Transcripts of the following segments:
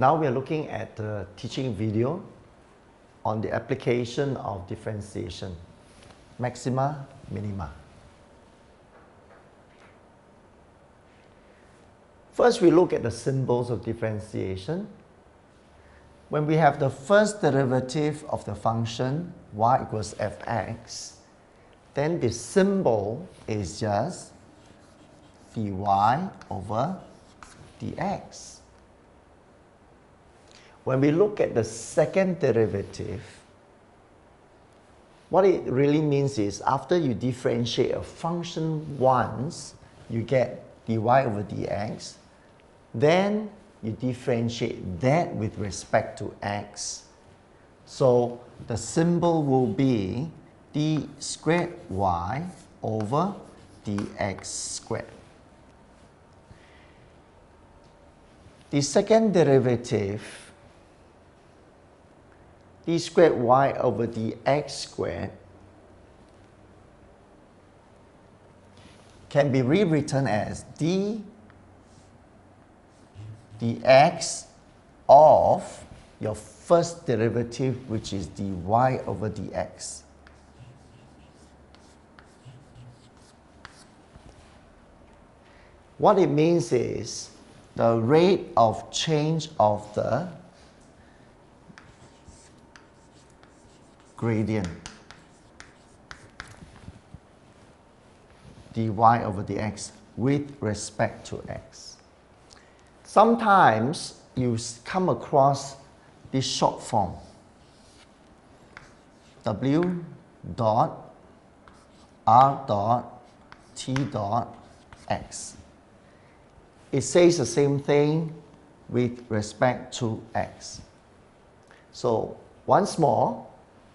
Now we are looking at the teaching video on the application of differentiation, maxima, minima. First, we look at the symbols of differentiation. When we have the first derivative of the function y equals fx, then the symbol is just dy over dx. When we look at the second derivative, what it really means is after you differentiate a function once, you get dy over dx, then you differentiate that with respect to x. So the symbol will be d squared y over dx squared. The second derivative d squared y over dx squared can be rewritten as d dx of your first derivative which is dy over dx. What it means is the rate of change of the gradient dy over dx with respect to x. Sometimes you come across this short form w dot r dot t dot x. It says the same thing with respect to x. So once more,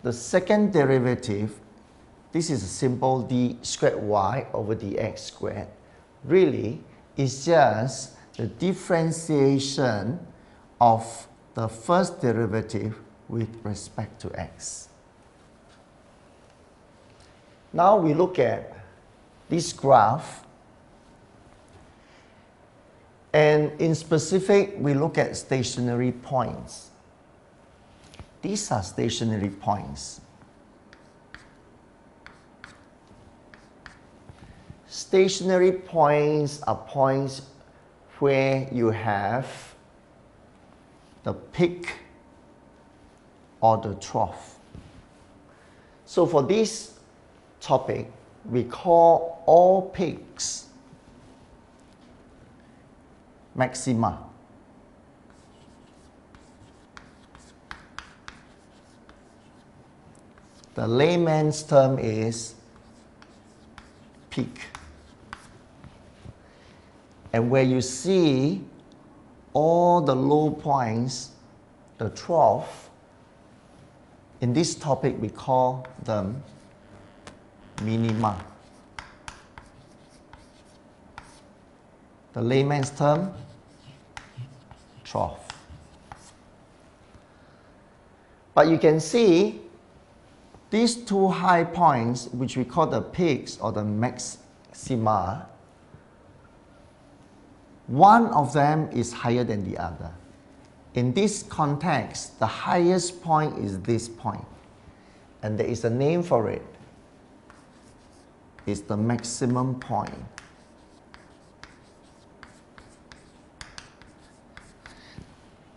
the second derivative, this is a simple d squared y over dx squared, really is just the differentiation of the first derivative with respect to x. Now we look at this graph and in specific we look at stationary points. These are stationary points. Stationary points are points where you have the peak or the trough. So for this topic, we call all peaks maxima. The layman's term is peak. And where you see all the low points, the trough, in this topic we call them minima. The layman's term, trough. But you can see these two high points, which we call the peaks or the maxima, one of them is higher than the other. In this context, the highest point is this point, and there is a name for it. It's the maximum point.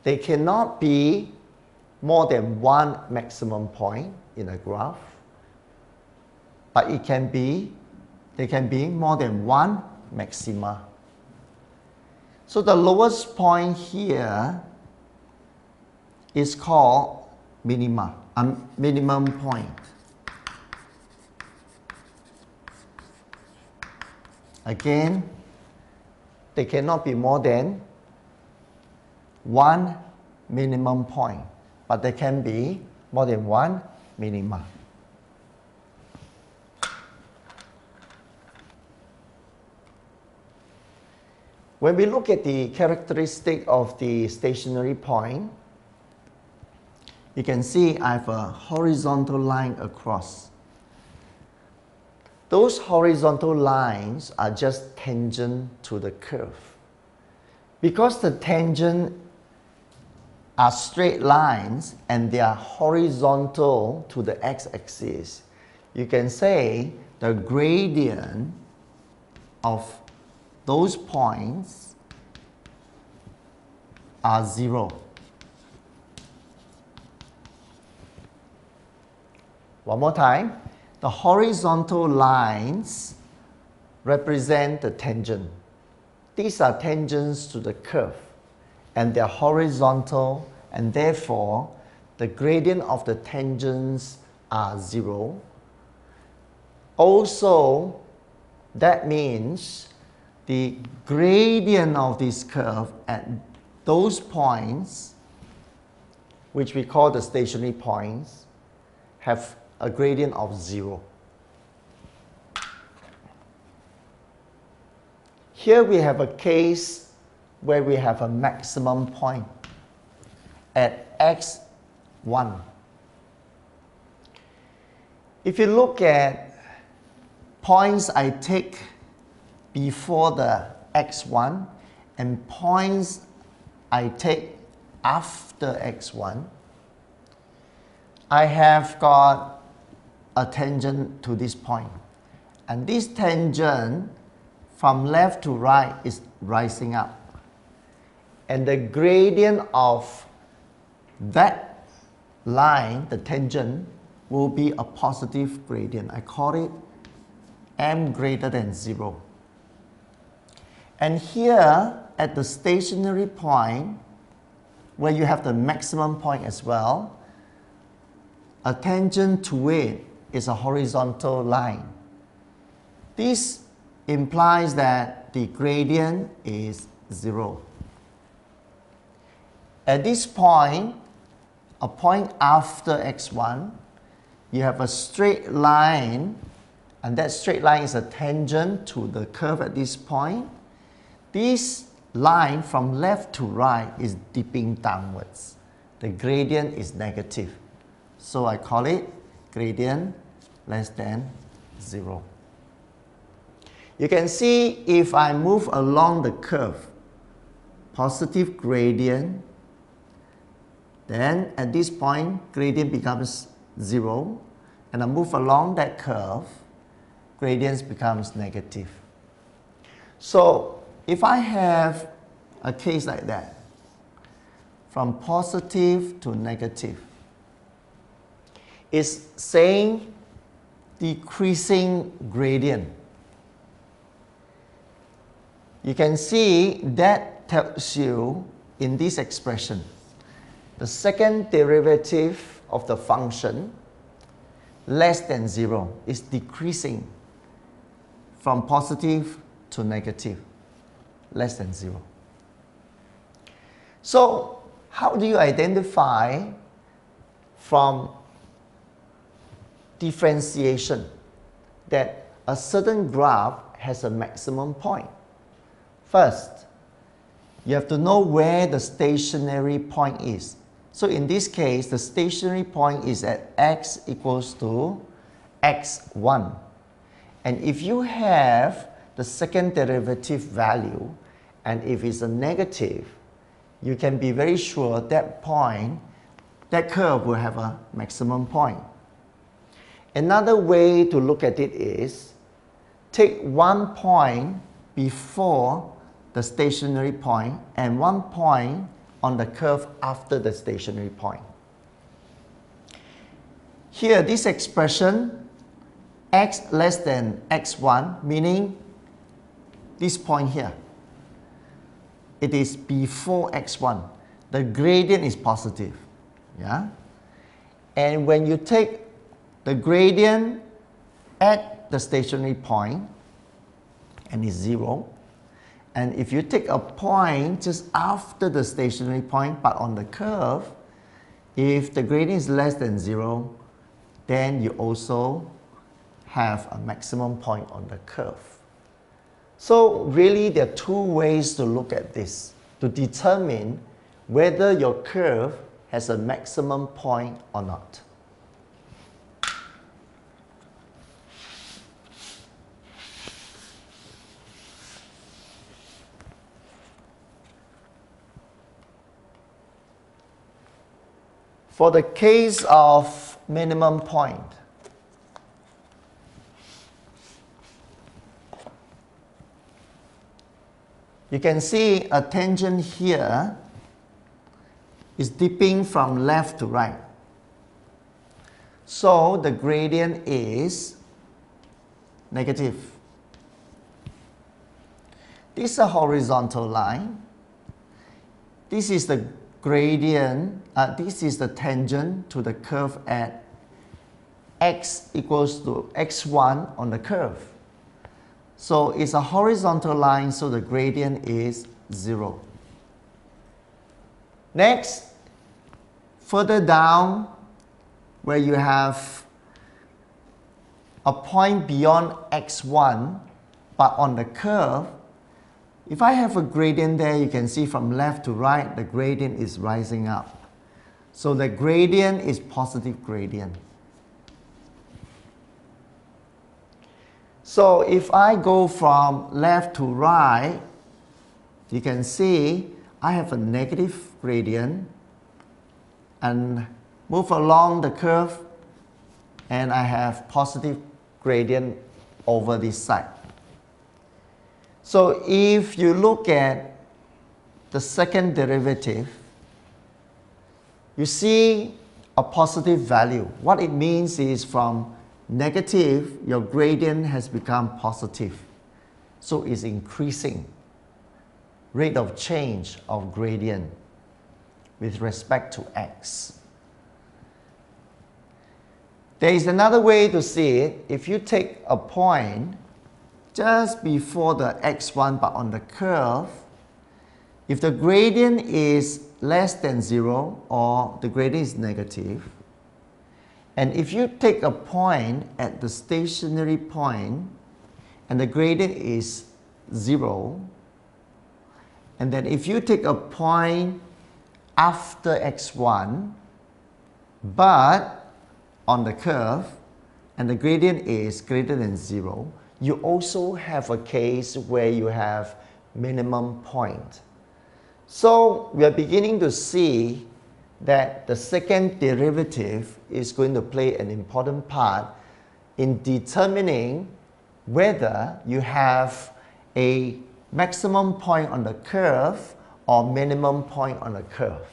There cannot be more than one maximum point in a graph, but it can be, there can be more than one maxima. So the lowest point here is called minima, a minimum point. Again, there cannot be more than one minimum point, but there can be more than one minima. When we look at the characteristic of the stationary point, you can see I have a horizontal line across. Those horizontal lines are just tangent to the curve. Because the tangent are straight lines and they are horizontal to the x-axis, you can say the gradient of those points are zero. One more time. The horizontal lines represent the tangent. These are tangents to the curve and they're horizontal and therefore the gradient of the tangents are zero. Also, that means the gradient of this curve at those points, which we call the stationary points, have a gradient of zero. Here we have a case where we have a maximum point at x1. If you look at points I take before the x1 and points I take after x1, I have got a tangent to this point. And this tangent from left to right is rising up. And the gradient of that line, the tangent, will be a positive gradient. I call it m greater than 0. And here at the stationary point, where you have the maximum point as well, a tangent to it is a horizontal line. This implies that the gradient is 0. At this point, a point after x1, you have a straight line, and that straight line is a tangent to the curve at this point. This line from left to right is dipping downwards. The gradient is negative. So I call it gradient less than 0. You can see if I move along the curve, positive gradient, then at this point gradient becomes 0 and I move along that curve, gradient becomes negative. So if I have a case like that, from positive to negative, it's saying decreasing gradient. You can see that tells you in this expression, the second derivative of the function less than 0 is decreasing from positive to negative, less than 0. So how do you identify from differentiation that a certain graph has a maximum point? First, you have to know where the stationary point is. So in this case, the stationary point is at x equals to x1. And if you have the second derivative value, and if it's a negative, you can be very sure that point, that curve will have a maximum point. Another way to look at it is, take one point before the stationary point and one point on the curve after the stationary point. Here, this expression, x less than x1, meaning this point here, it is before x1. The gradient is positive. Yeah? And when you take the gradient at the stationary point, and is 0, and if you take a point just after the stationary point but on the curve, if the gradient is less than 0, then you also have a maximum point on the curve. So really there are two ways to look at this to determine whether your curve has a maximum point or not. For the case of minimum point, you can see a tangent here is dipping from left to right. So the gradient is negative. This is a horizontal line. This is the gradient, uh, this is the tangent to the curve at x equals to x1 on the curve. So it's a horizontal line, so the gradient is 0. Next, further down, where you have a point beyond x1, but on the curve, if I have a gradient there, you can see from left to right, the gradient is rising up. So the gradient is positive gradient. So if I go from left to right, you can see I have a negative gradient and move along the curve and I have positive gradient over this side. So if you look at the second derivative, you see a positive value. What it means is from negative, your gradient has become positive. So it's increasing rate of change of gradient with respect to x. There is another way to see it. If you take a point just before the x1 but on the curve, if the gradient is less than 0 or the gradient is negative, and if you take a point at the stationary point and the gradient is 0, and then if you take a point after x1, but on the curve, and the gradient is greater than 0, you also have a case where you have minimum point. So we are beginning to see that the second derivative is going to play an important part in determining whether you have a maximum point on the curve or minimum point on the curve.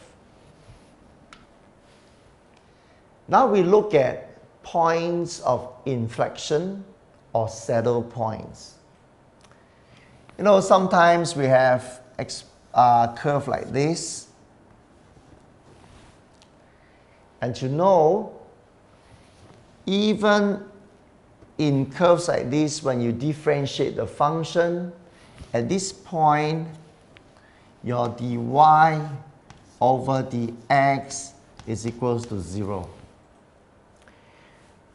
Now we look at points of inflection or saddle points. You know, sometimes we have a uh, curve like this. And you know, even in curves like this, when you differentiate the function, at this point, your dy over dx is equals to 0.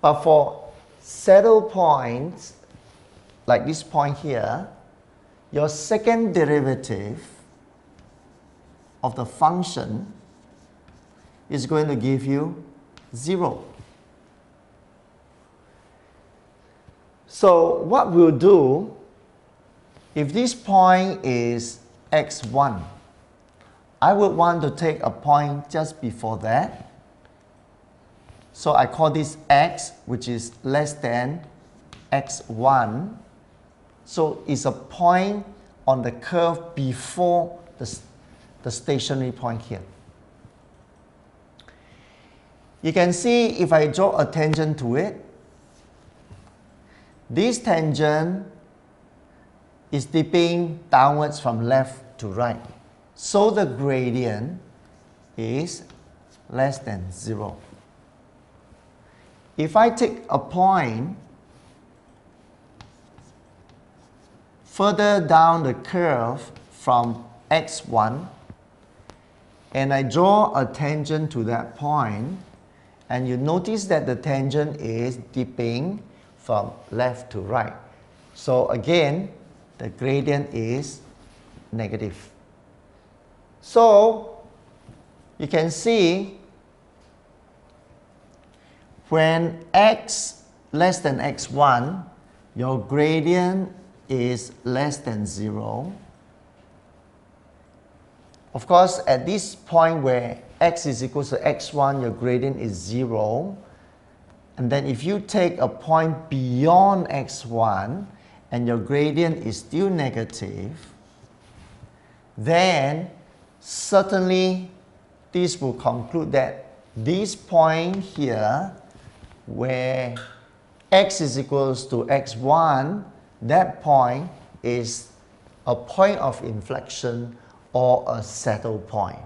But for saddle points, like this point here, your second derivative of the function is going to give you 0. So what we'll do, if this point is x1, I would want to take a point just before that so I call this x, which is less than x1. So it's a point on the curve before the, the stationary point here. You can see if I draw a tangent to it, this tangent is dipping downwards from left to right. So the gradient is less than 0. If I take a point further down the curve from x1 and I draw a tangent to that point and you notice that the tangent is dipping from left to right. So again, the gradient is negative. So you can see when x less than x1, your gradient is less than 0. Of course, at this point where x is equal to x1, your gradient is 0. And then if you take a point beyond x1 and your gradient is still negative, then certainly this will conclude that this point here where x is equals to x1, that point is a point of inflection or a saddle point.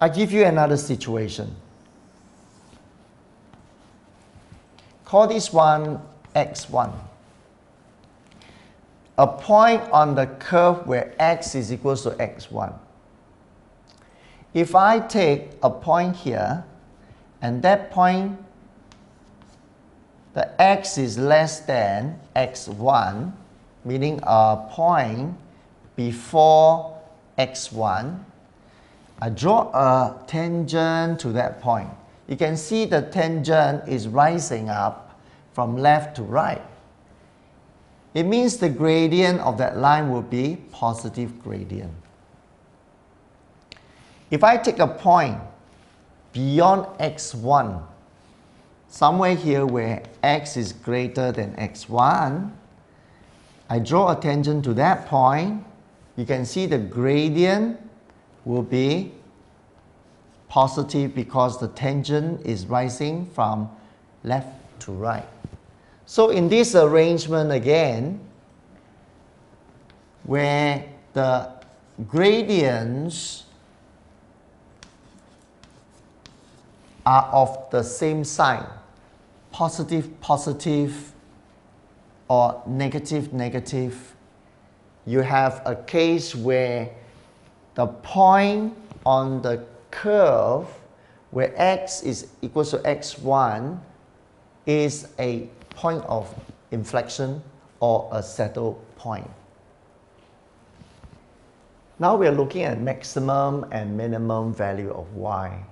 I give you another situation. Call this one x1. A point on the curve where x is equal to x1. If I take a point here, and that point, the x is less than x1, meaning a point before x1, I draw a tangent to that point. You can see the tangent is rising up from left to right. It means the gradient of that line will be positive gradient. If I take a point beyond x1, somewhere here where x is greater than x1, I draw a tangent to that point, you can see the gradient will be positive because the tangent is rising from left to right. So in this arrangement again, where the gradients are of the same sign, positive, positive, or negative, negative, you have a case where the point on the curve where x is equal to x1 is a point of inflection or a saddle point. Now we are looking at maximum and minimum value of y.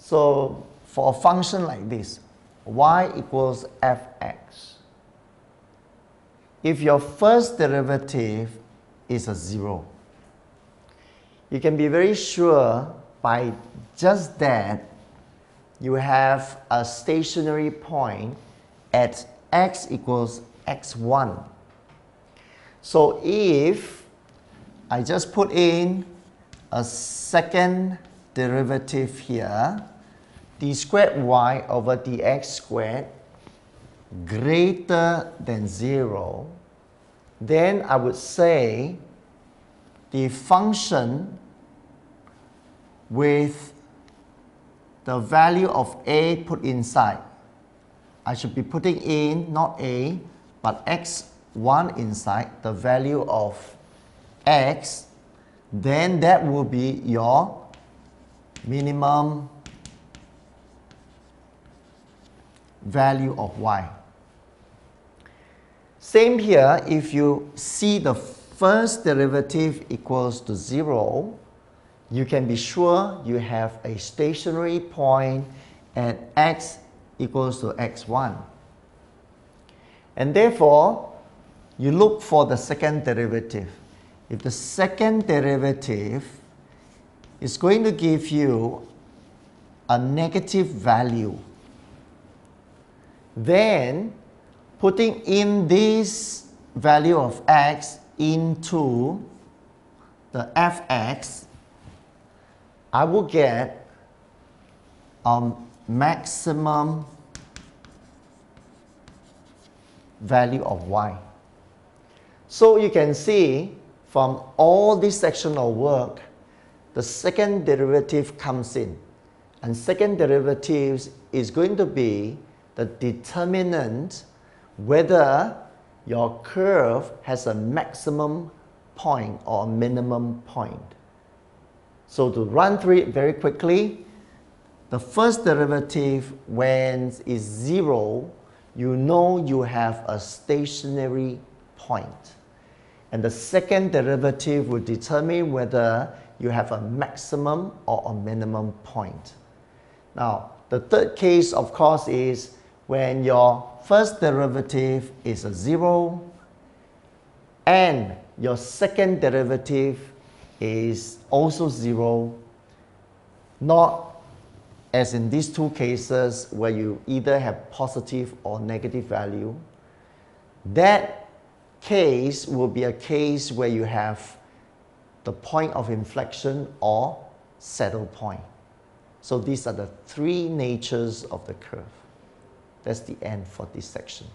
So for a function like this, y equals fx. If your first derivative is a zero, you can be very sure by just that you have a stationary point at x equals x1. So if I just put in a second derivative here, d squared y over dx squared greater than 0, then I would say the function with the value of a put inside. I should be putting in not a but x1 inside the value of x then that will be your minimum value of y. Same here, if you see the first derivative equals to 0, you can be sure you have a stationary point at x equals to x1. And therefore, you look for the second derivative. If the second derivative is going to give you a negative value, then putting in this value of x into the fx, I will get a maximum value of y. So you can see from all this section of work, the second derivative comes in. And second derivative is going to be the determinant whether your curve has a maximum point or a minimum point. So to run through it very quickly, the first derivative when is zero, you know you have a stationary point. And the second derivative will determine whether you have a maximum or a minimum point. Now, the third case, of course, is when your first derivative is a zero and your second derivative is also zero, not as in these two cases where you either have positive or negative value, that case will be a case where you have the point of inflection or saddle point. So these are the three natures of the curve. That's the end for this section.